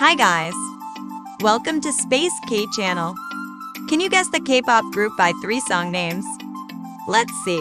Hi, guys. Welcome to Space K Channel. Can you guess the K pop group by three song names? Let's see.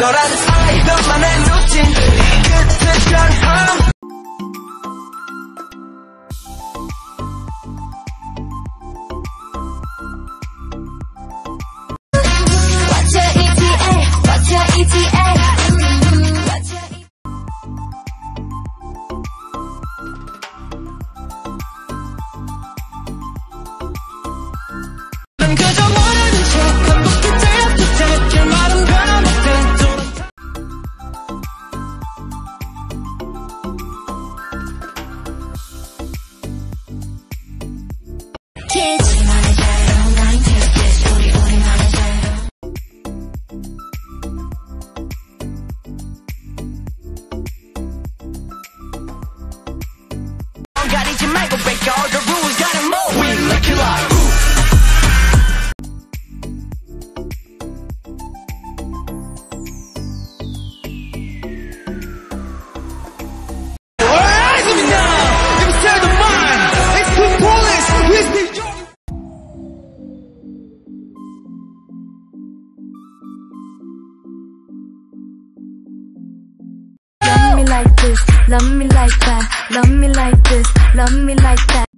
너란 아이 너만의 루틴 끝은 변함. love me like that, love me like this, love me like that.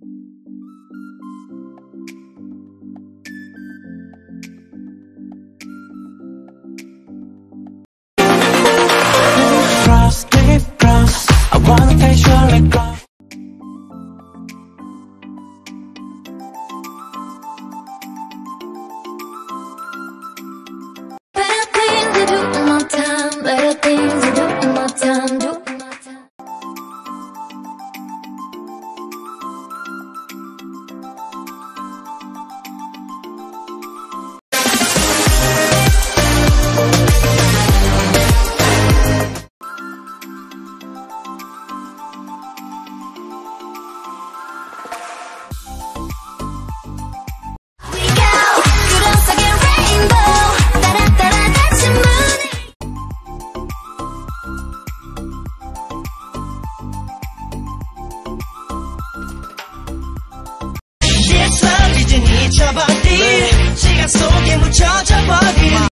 젖어버린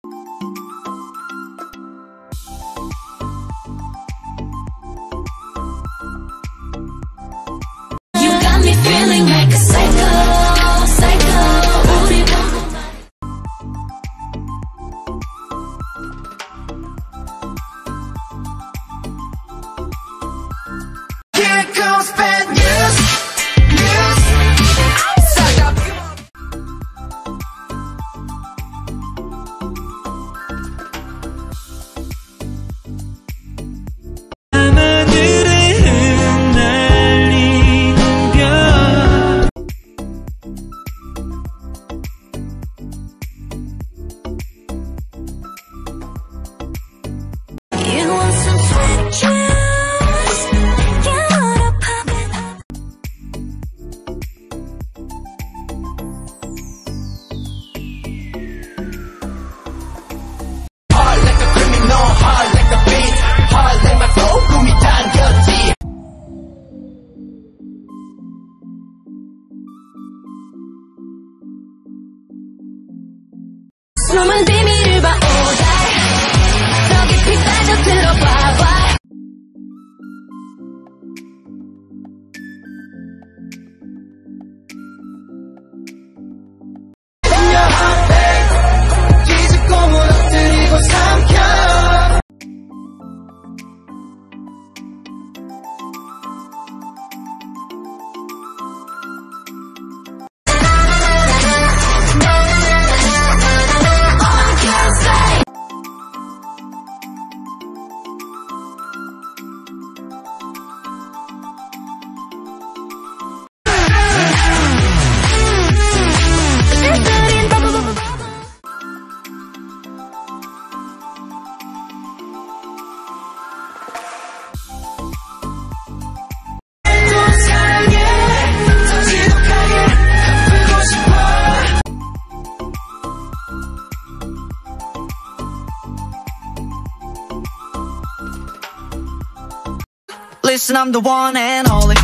Listen, I'm the one and only.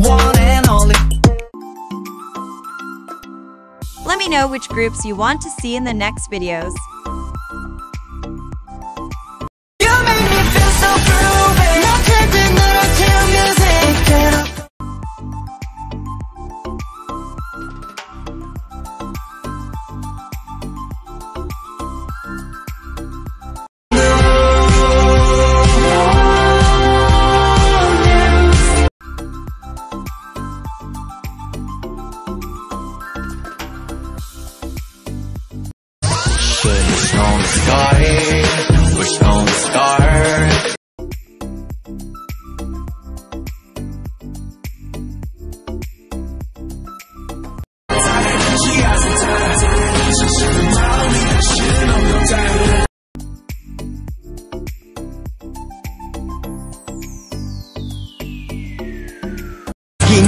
One and only. Let me know which groups you want to see in the next videos.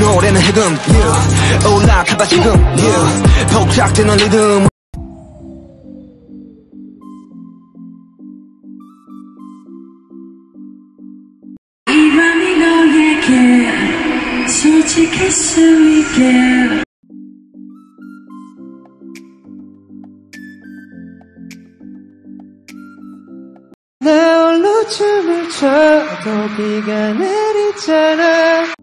노래는 해금 yeah. 올라가봐 지금 yeah. 폭락되는 리듬 이 밤이 너에게 솔직할 수 있게 나 홀로 춤을 춰도 비가 내리잖아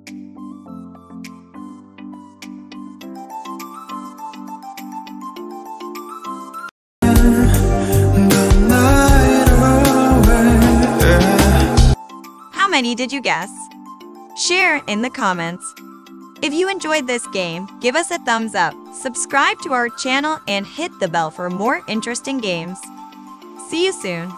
many did you guess? Share in the comments. If you enjoyed this game, give us a thumbs up, subscribe to our channel, and hit the bell for more interesting games. See you soon.